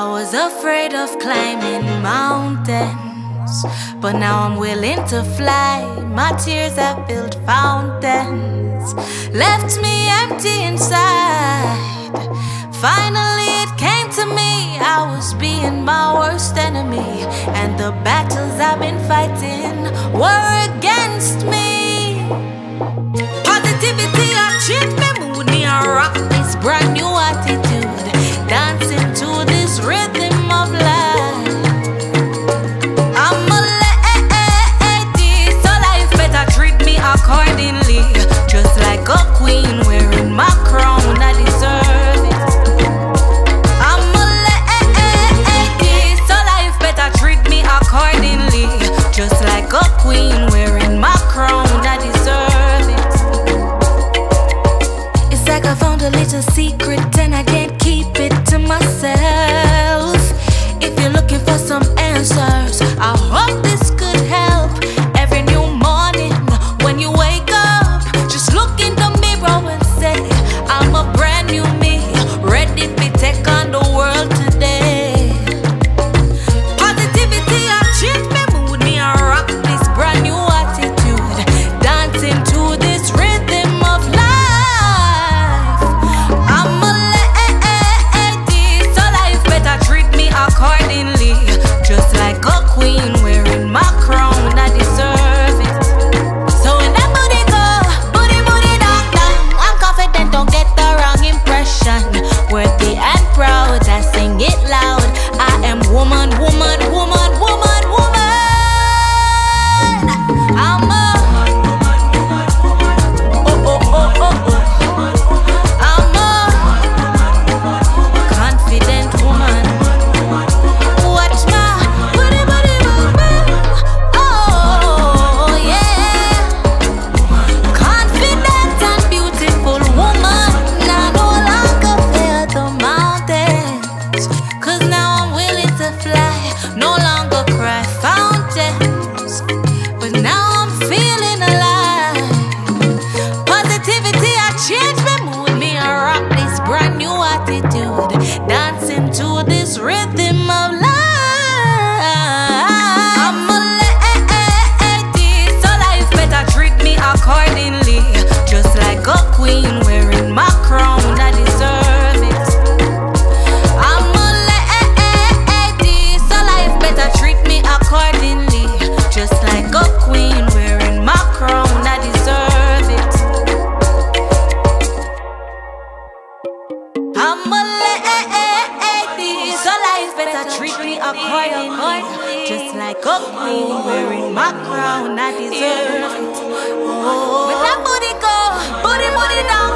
I was afraid of climbing mountains, but now I'm willing to fly. My tears have built fountains, left me empty inside. Finally, it came to me. I was being my worst enemy, and the battles I've been fighting were against me. a little secret no longer cry fountains, but now I'm feeling alive. Positivity, I changed my mood, me I rock this brand new attitude, dancing to this rhythm. queen, wearing my crown. I deserve it. I'm a lady, so better treat me accordingly. Just like a queen, wearing my crown. I deserve it. Oh. With that booty go, booty, booty down.